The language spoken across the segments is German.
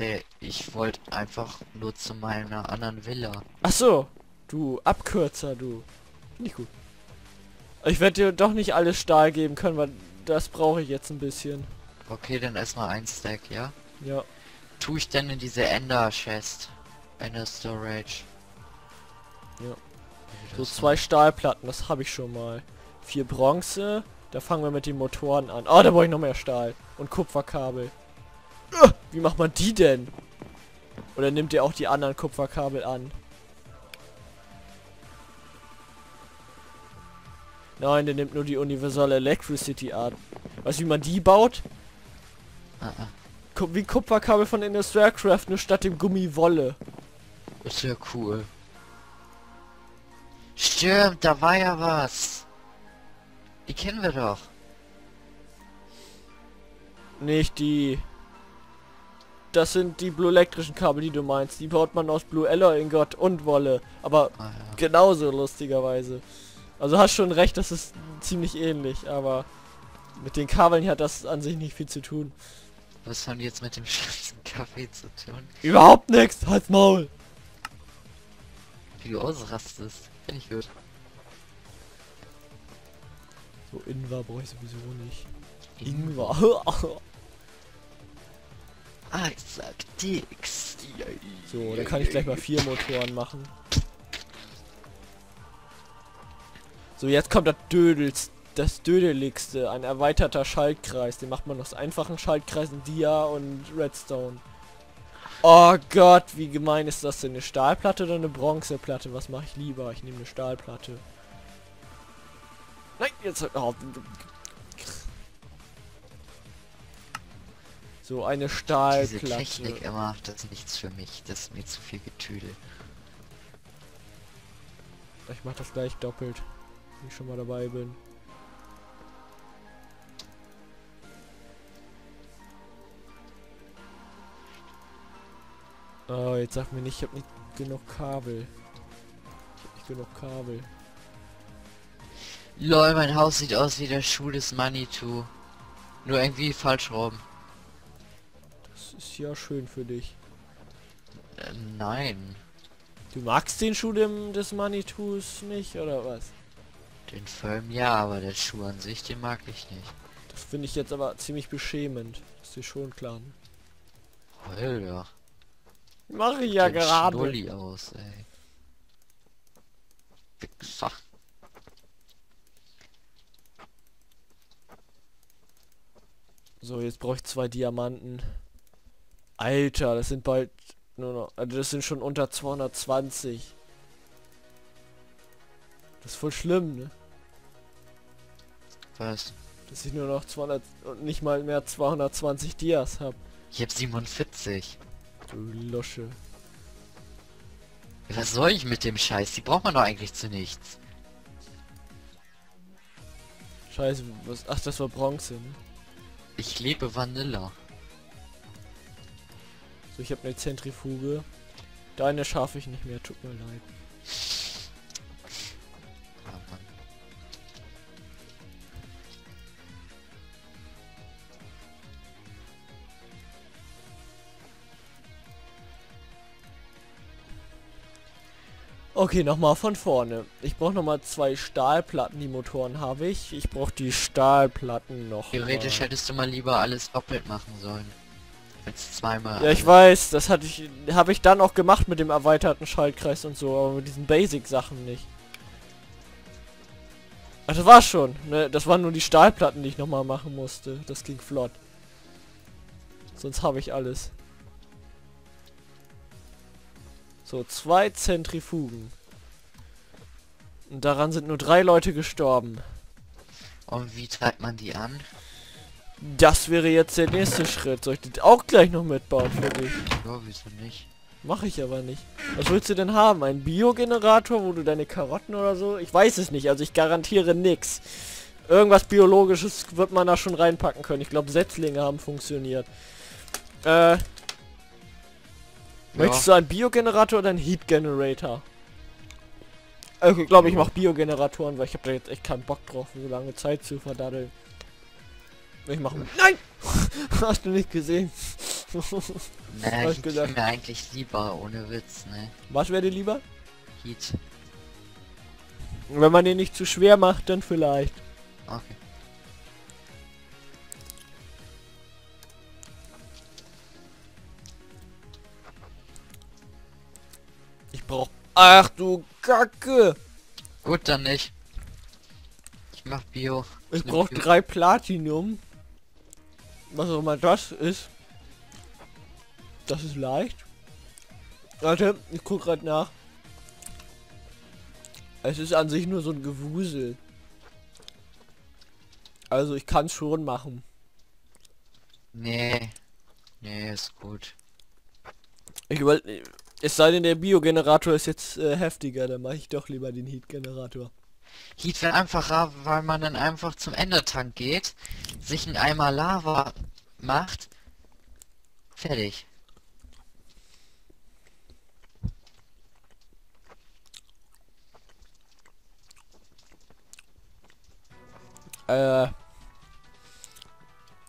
Der, ich wollte einfach nur zu meiner anderen Villa. Ach so, du Abkürzer, du. Nicht gut. Ich werde dir doch nicht alles Stahl geben können, weil das brauche ich jetzt ein bisschen. Okay, dann erstmal ein Stack, ja? Ja. Tue ich denn in diese Ender Chest? Ender Storage. Ja. So zwei Stahlplatten, das habe ich schon mal. Vier Bronze. Da fangen wir mit den Motoren an. Oh, da brauche ich noch mehr Stahl. Und Kupferkabel. Ah, Wie macht man die denn? Oder nimmt ihr auch die anderen Kupferkabel an? Nein, der nimmt nur die Universal Electricity an. Weißt du, wie man die baut? Ah. Ku- Wie Kupferkabel von Industrialcraft, nur statt dem Gummi Wolle. Ist ja cool. Stimmt, da war ja was. Die kennen wir doch. Nicht die... Das sind die Blue elektrischen Kabel, die du meinst. Die baut man aus Blue Alloy Ingot und Wolle. Aber Ah, ja. genauso lustigerweise. Also hast schon recht, das ist ziemlich ähnlich, aber mit den Kabeln hat das an sich nicht viel zu tun. Was haben die jetzt mit dem scheißen Kaffee zu tun? Überhaupt nichts, halt's Maul. Wie du ausrastest. Finde ich gut. So Ingwer brauche ich sowieso nicht. Ingwer. Isaac Dix. so, dann kann ich gleich mal vier Motoren machen. So, jetzt kommt das Dödels, das Dödeligste, ein erweiterter Schaltkreis. Den macht man aus einfachen Schaltkreisen Dia und Redstone. Oh Gott, wie gemein ist das denn? Eine Stahlplatte oder eine Bronzeplatte? Was mache ich lieber? Ich nehme eine Stahlplatte. Nein, jetzt... Oh. So, eine Diese Stahlplatte. Technik immer, das ist nichts für mich. Das ist mir zu viel Getüdel. Ich mach das gleich doppelt, wenn ich schon mal dabei bin. Oh, jetzt sag mir nicht, ich habe nicht genug Kabel. Ich hab nicht genug Kabel. Lol, mein Haus sieht aus wie der Schuh des Manitou. Nur irgendwie falsch rum. Ist ja schön für dich. Äh, nein. Du magst den Schuh dem, des Manitous nicht, oder was? Den Film ja, aber der Schuh an sich, den mag ich nicht. Das finde ich jetzt aber ziemlich beschämend. Ist dir schon klar. ne? Heul doch. Mache ich ja Den gerade. Schnulli aus, ey. Wichser. So, jetzt brauche ich zwei Diamanten. Alter, das sind bald nur noch... Also das sind schon unter 220. Das ist voll schlimm, ne? Was? Dass ich nur noch 200 und nicht mal mehr 220 Dias habe. Ich hab 47. Du Losche. Was soll ich mit dem Scheiß? Die braucht man doch eigentlich zu nichts. Scheiße, was... Ach, das war Bronze, ne? Ich lebe Vanilla. So, ich habe eine Zentrifuge. Deine schaffe ich nicht mehr, tut mir leid. Ah. Okay, nochmal von vorne. Ich brauche nochmal zwei Stahlplatten, die Motoren habe ich. Ich brauche die Stahlplatten noch. Theoretisch mal. hättest du mal lieber alles doppelt machen sollen. Jetzt zweimal. Ja, ich weiß, das hatte ich, habe ich dann auch gemacht mit dem erweiterten Schaltkreis und so, aber mit diesen Basic-Sachen nicht. Ach, das war's schon, ne? Das waren nur die Stahlplatten, die ich nochmal machen musste. Das ging flott. Sonst habe ich alles. So, zwei Zentrifugen. Und daran sind nur drei Leute gestorben. Und wie treibt man die an? Das wäre jetzt der nächste Schritt. Soll ich das auch gleich noch mitbauen für dich? Ja, wieso nicht? Mache ich aber nicht. Was willst du denn haben? Ein Biogenerator, wo du deine Karotten oder so? Ich weiß es nicht, also ich garantiere nix. Irgendwas Biologisches wird man da schon reinpacken können. Ich glaube, Setzlinge haben funktioniert. Äh, möchtest du einen Biogenerator oder einen Heat Generator? Ich glaube, ich mache Biogeneratoren, weil ich habe da jetzt echt keinen Bock drauf, so lange Zeit zu verdaddeln. Ich mache... Nein! Hast du nicht gesehen? Hab ich Heat gedacht. wäre mir eigentlich lieber, ohne Witz, ne? Was wäre dir lieber? Heat. Wenn man den nicht zu schwer macht, dann vielleicht. Okay. Ich brauch... Ach du Kacke! Gut, dann nicht. Ich mach Bio. Ich nehm brauch Bio. drei Platinum. Was auch immer das ist. Das ist leicht. Warte, ich guck grad nach. Es ist an sich nur so ein Gewusel. Also ich kann schon machen. Nee. Nee, ist gut. Ich wollte, es sei denn der Biogenerator ist jetzt äh, heftiger, dann mache ich doch lieber den Heat-Generator. Heat wäre einfacher, weil man dann einfach zum Endertank geht, sich einen Eimer Lava macht. Fertig. Äh,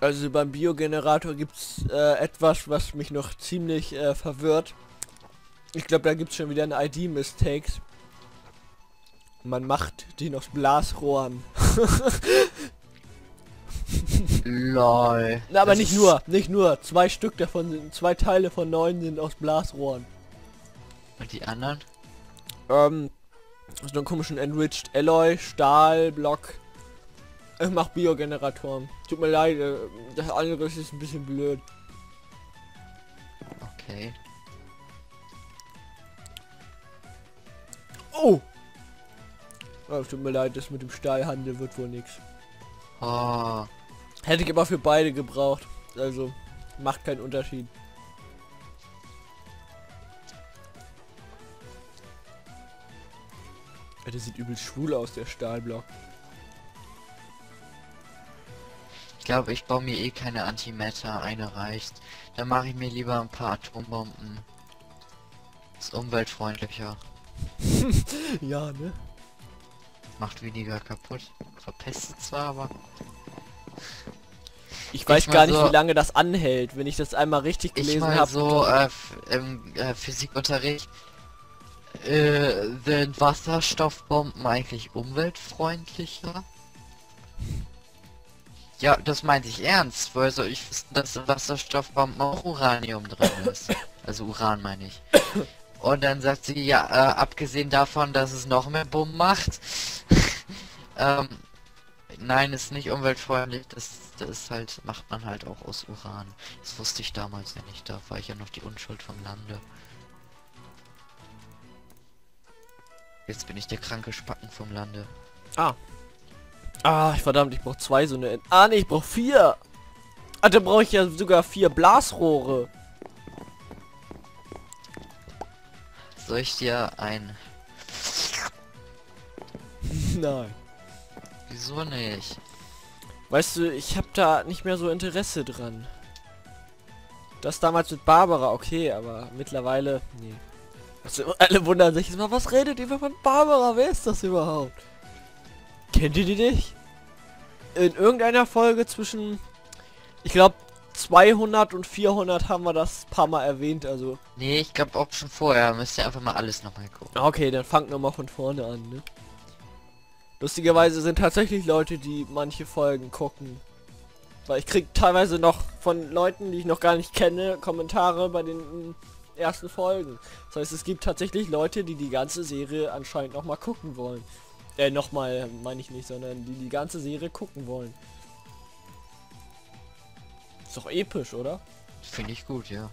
also beim Biogenerator gibt's äh, etwas, was mich noch ziemlich äh, verwirrt. Ich glaube, da gibt's schon wieder ein ID-Mistakes. Man macht den aus Blasrohren. LOL. Na, aber Das nicht nur, nicht nur. Zwei Stück davon sind, zwei Teile von neun sind aus Blasrohren. Und die anderen? Ähm, so einen komischen Enriched Alloy, Stahlblock. Ich mach Biogeneratoren. Tut mir leid, äh, das andere ist ein bisschen blöd. Okay. Oh! Oh, tut mir leid, das mit dem Stahlhandel wird wohl nichts. Oh. Hätte ich aber für beide gebraucht. Also, macht keinen Unterschied. Der sieht übel schwul aus, der Stahlblock. Ich glaube, ich baue mir eh keine Antimatter, eine reicht. Dann mache ich mir lieber ein paar Atombomben. Ist umweltfreundlicher. ja, ne? Macht weniger kaputt. Verpestet zwar, aber... Ich weiß mal gar nicht, so- wie lange das anhält, wenn ich das einmal richtig Ich gelesen habe. so äh, im äh, Physikunterricht äh, sind Wasserstoffbomben eigentlich umweltfreundlicher? Ja, das meinte ich ernst. Woher soll ich wissen, dass in Wasserstoffbomben auch Uranium drin ist? Also Uran meine ich. Und dann sagt sie, ja, äh, abgesehen davon, dass es noch mehr Bumm macht. ähm, nein, ist nicht umweltfreundlich. Das, das ist halt, macht man halt auch aus Uran. Das wusste ich damals ja nicht. Da war ich ja noch die Unschuld vom Lande. Jetzt bin ich der kranke Spacken vom Lande. Ah, verdammt, ich brauche zwei so eine. Ah, nee, ich brauche vier. Ah, dann brauche ich ja sogar vier Blasrohre. Soll ich dir ein... Nein. Wieso nicht? Weißt du, ich habe da nicht mehr so Interesse dran. Das damals mit Barbara, okay, aber mittlerweile, nee. Also, alle wundern sich immer, was redet ihr von Barbara? Wer ist das überhaupt? Kennt ihr die nicht? In irgendeiner Folge zwischen, ich glaube, 200 und 400 haben wir das paar Mal erwähnt, also. Nee, ich glaube auch schon vorher. Müsst ihr einfach mal alles nochmal gucken. Okay, dann fangt nochmal von vorne an, ne? Lustigerweise sind tatsächlich Leute, die manche Folgen gucken. Weil ich krieg teilweise noch von Leuten, die ich noch gar nicht kenne, Kommentare bei den mm, ersten Folgen. Das heißt, es gibt tatsächlich Leute, die die ganze Serie anscheinend noch mal gucken wollen. Äh, nochmal meine ich nicht, sondern die die ganze Serie gucken wollen. Ist doch episch, oder? Finde ich gut, ja.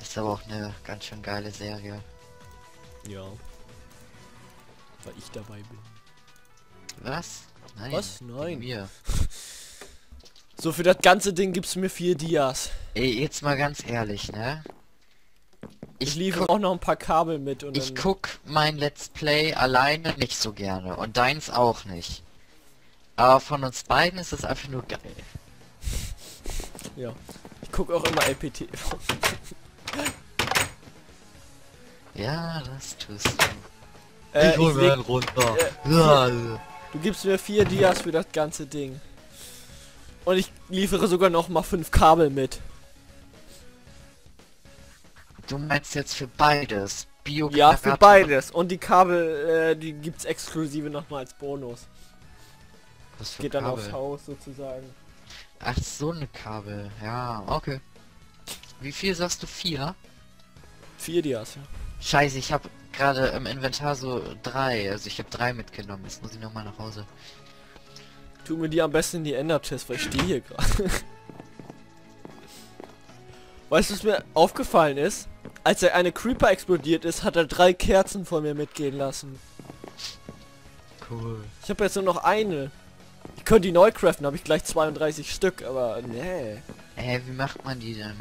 Ist aber auch eine ganz schön geile Serie. Ja. Weil ich dabei bin. Was? Nein. Was? Nein. Mir. So, für das ganze Ding gibt's mir vier Dias. Ey, jetzt mal ganz ehrlich, ne? Ich Ich, liefere auch noch ein paar Kabel mit und ich guck mein Let's Play alleine nicht so gerne. Und deins auch nicht. Aber von uns beiden ist es einfach nur geil. Ja. Ich gucke auch immer LPT. Ja, das tust du. äh, ich leg, runter. äh, Ja. du gibst mir vier Dias für das ganze Ding. Und ich liefere sogar noch mal fünf Kabel mit. Du meinst jetzt für beides? Bio Ja, für beides. Und die Kabel, äh, die gibt's exklusive nochmal als Bonus. Was für Geht dann Kabel? aufs Haus sozusagen. Ach, so eine Kabel. Ja, okay. Wie viel sagst du? Vier? Vier Dias, ja. Scheiße, ich habe gerade im Inventar so drei. Also ich habe drei mitgenommen. Jetzt muss ich noch mal nach Hause. Tu mir die am besten in die Ender-Chest, weil ich stehe hier gerade. weißt du, was mir aufgefallen ist? Als der eine Creeper explodiert ist, hat er drei Kerzen von mir mitgehen lassen. Cool. Ich habe jetzt nur noch eine. Ich könnte die neu craften, habe ich gleich 32 Stück, aber nee. Äh, wie macht man die denn?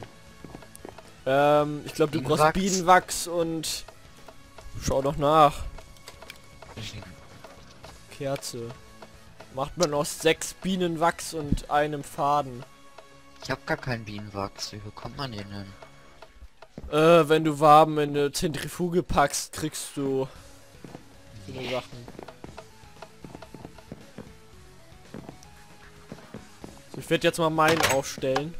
Ähm, ich glaube, du brauchst Bienenwachs. Bienenwachs und... Schau doch nach. Kerze. Macht man aus sechs Bienenwachs und einem Faden. Ich habe gar keinen Bienenwachs. Wie bekommt man den denn? Äh, wenn du Waben in eine Zentrifuge packst, kriegst du eine Sachen. Ich werde jetzt mal meinen aufstellen.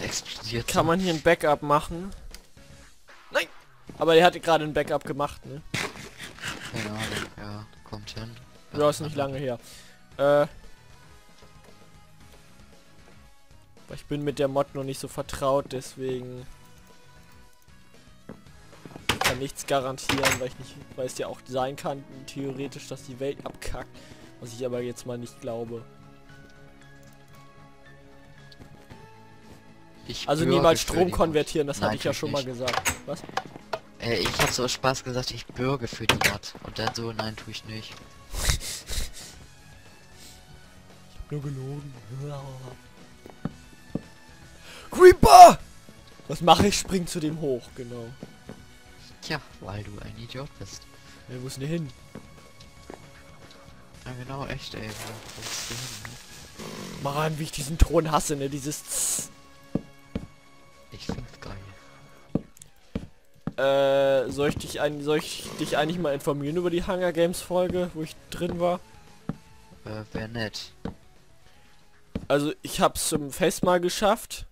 Explodiert. Kann man hier ein Backup machen? Nein! Aber er hatte gerade ein Backup gemacht, ne? Keine Ahnung. Ja, kommt hin. Ja, ist nicht lange her. Äh. Ich bin mit der Mod noch nicht so vertraut, deswegen ich kann nichts garantieren, weil ich nicht, weil es ja auch sein kann, theoretisch, dass die Welt abkackt, was ich aber jetzt mal nicht glaube. Ich Also niemals Strom konvertieren, das Nein, hatte ich ja schon mal gesagt. Was? Äh, ich habe so Spaß gesagt, ich bürge für die Mod. Und dann so, nein, tue ich nicht. Nur gelogen. Creeper! Was mache ich? Spring zu dem hoch, genau. Tja, weil du ein Idiot bist. Ja, wo ist denn hin? Ja, genau, echt, ey. Mann, wie ich diesen Ton hasse, ne? Dieses Tss. Ich find's geil. Äh, soll ich dich ein, soll ich dich eigentlich mal informieren über die Hunger Games Folge, wo ich drin war? Äh, wär nett. Also ich hab's zum Fest mal geschafft.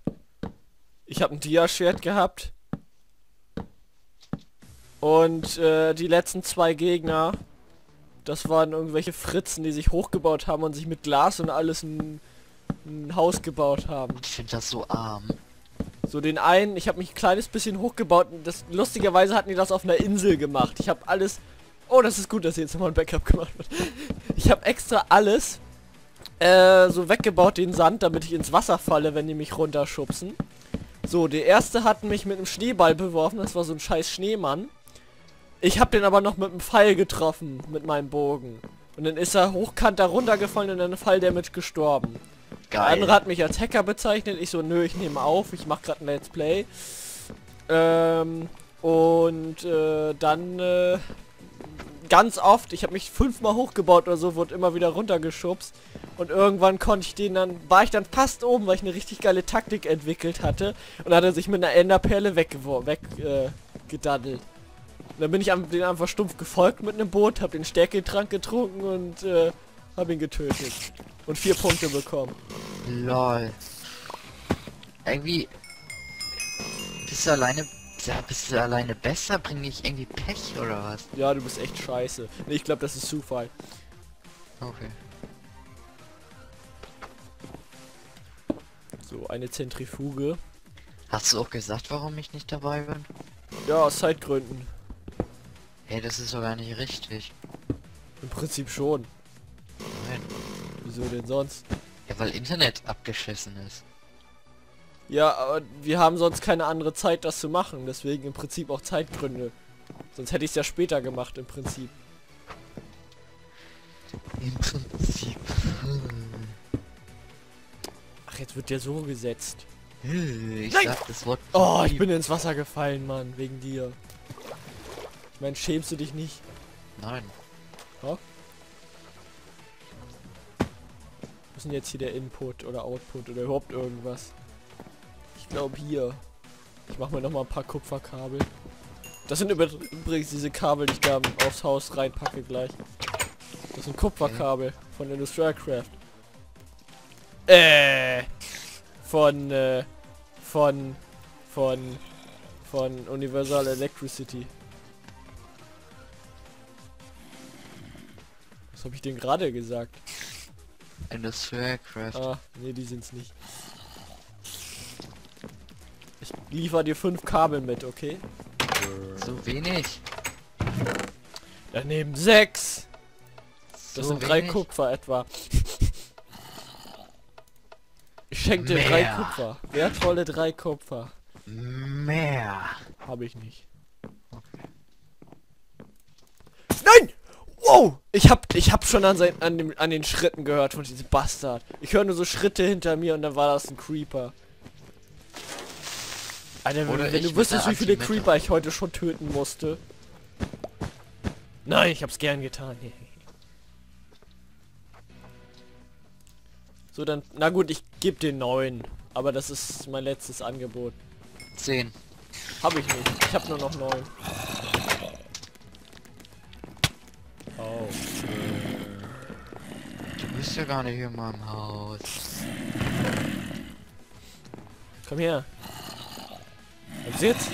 Ich habe ein Dia-Schwert gehabt. Und äh, die letzten zwei Gegner, das waren irgendwelche Fritzen, die sich hochgebaut haben und sich mit Glas und alles ein, ein Haus gebaut haben. Ich find das so arm. So den einen, ich habe mich ein kleines bisschen hochgebaut und das lustigerweise hatten die das auf einer Insel gemacht. Ich habe alles Oh, das ist gut, dass jetzt nochmal ein Backup gemacht wird. Ich habe extra alles äh, so weggebaut, den Sand, damit ich ins Wasser falle, wenn die mich runterschubsen. So, der erste hat mich mit einem Schneeball beworfen, das war so ein scheiß Schneemann. Ich habe den aber noch mit einem Pfeil getroffen, mit meinem Bogen. Und dann ist er hochkant da runtergefallen und dann fall der mit gestorben. Der Geil. andere hat mich als Hacker bezeichnet. Ich so, nö, ich nehme auf. Ich mache gerade ein Let's Play. Ähm, und äh, dann äh, ganz oft, ich habe mich fünfmal hochgebaut oder so, wurde immer wieder runtergeschubst. Und irgendwann konnte ich den dann, war ich dann fast oben, weil ich eine richtig geile Taktik entwickelt hatte. Und dann hat er sich mit einer Enderperle weggeworfen, weg, äh, gedaddelt. Dann bin ich am, den einfach stumpf gefolgt mit einem Boot, habe den Stärketrank getrunken und äh, habe ihn getötet. Und vier Punkte bekommen. Lol. Irgendwie. Bist du alleine. Ja, bist du alleine besser? Bringe ich irgendwie Pech oder was? Ja, du bist echt scheiße. Nee, ich glaube, das ist Zufall. Okay. So, eine Zentrifuge. Hast du auch gesagt, warum ich nicht dabei bin? Ja, aus Zeitgründen. Hey, das ist doch gar nicht richtig. Im Prinzip schon. Nein. Wieso denn sonst? Ja, weil Internet abgeschissen ist. Ja, aber wir haben sonst keine andere Zeit, das zu machen. Deswegen im Prinzip auch Zeitgründe. Sonst hätte ich es ja später gemacht, im Prinzip. Im Prinzip. Ach, jetzt wird der so gesetzt. Ich Nein! sag das Wort. Oh, ich bin ins Wasser gefallen, Mann. Wegen dir. Meine, schämst du dich nicht? Nein. Wo ist denn jetzt hier der Input oder Output oder überhaupt irgendwas? Ich glaube hier. Ich mache mir noch mal ein paar Kupferkabel. Das sind übrigens diese Kabel, die ich da aufs Haus reinpacke gleich. Das sind Kupferkabel von Industrialcraft. Äh. Von, äh, von, von von Universal Electricity. Was habe ich denn gerade gesagt? Industrial Craft. Ah, nee, die sind's nicht. Ich liefer dir fünf Kabel mit, okay? So wenig. Daneben sechs. Das so sind drei wenig? Kupfer etwa. Ich schenke dir drei. Kupfer. Wertvolle drei Kupfer. Mehr. Habe ich nicht. Nein! Wow! Ich hab, ich hab schon an, sein, an, dem, an den Schritten gehört von diesem Bastard. Ich höre nur so Schritte hinter mir und dann war das ein Creeper. Alter, wenn ich du wüsstest, wie viele. Creeper ich heute schon töten musste. Nein, ich hab's gern getan. So, dann, na gut, ich gebe den neuen. Aber das ist mein letztes Angebot. Zehn. Hab ich nicht. Ich hab nur noch neun. Oh. Du bist ja gar nicht in meinem Haus. Komm her. Was jetzt?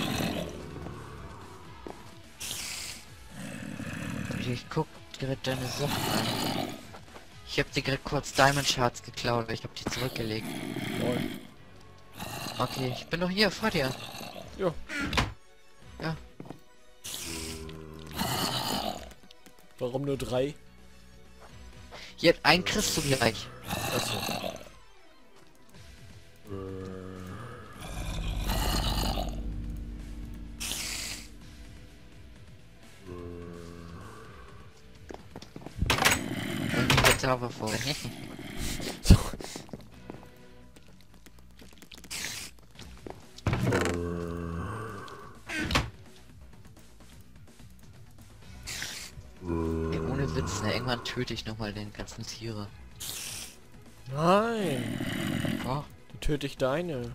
Ich guck direkt deine Sachen an. Ich hab dir gerade kurz Diamond Shards geklaut, weil ich hab die zurückgelegt. Okay, ich bin noch hier vor dir. Jo. Ja. Warum nur drei? Jetzt ein kriegst du gleich. Achso. Und die wird aber Witz, ne? Irgendwann töte ich nochmal den ganzen Tiere. Nein. Oh, Dann töte ich deine.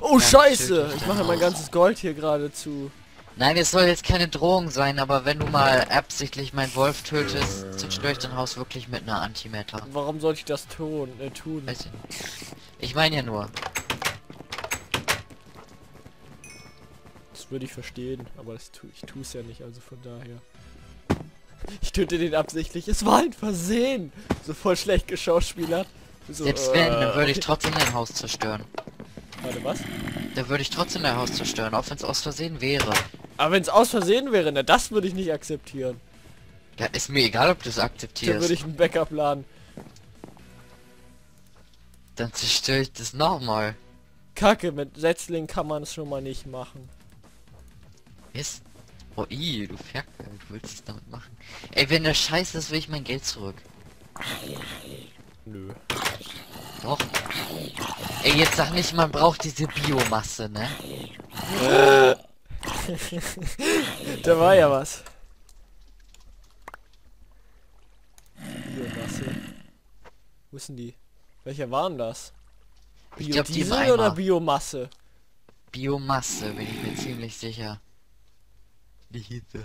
Oh Ja, scheiße! ich Ich mache mein ganzes Gold hier gerade zu. Nein, es soll jetzt keine Drohung sein, aber wenn du mal absichtlich meinen Wolf tötest, zerstöre ich dein Haus wirklich mit einer Antimatter. Warum sollte ich das tun? Äh, tun? Weiß ich. Ich meine ja nur. Das würde ich verstehen, aber das tu, ich tue es ja nicht, also von daher. Ich töte den absichtlich. Es war ein Versehen. So voll schlecht geschauspielert. So, Selbst wenn, dann würde ich äh, trotzdem dein Haus zerstören. Warte, was? Dann würde ich trotzdem dein Haus zerstören, auch wenn es aus Versehen wäre. Aber wenn es aus Versehen wäre, na das würde ich nicht akzeptieren. Ja, ist mir egal, ob du es Dann akzeptierst. würde ich ein Backup laden. Dann zerstöre ich das nochmal. Kacke, mit Setzling kann man es schon mal nicht machen. Ist. Oh i, du Ferkel, du willst es damit machen. Ey, wenn der scheiße ist, will ich mein Geld zurück. Nö. Doch. Ey, jetzt sag nicht, man braucht diese Biomasse, ne? Da war ja was. Biomasse. Wo ist denn die? Welcher waren das? Glaub, die Biodiesel oder. Biomasse? Biomasse, bin ich mir ziemlich sicher. Di situ.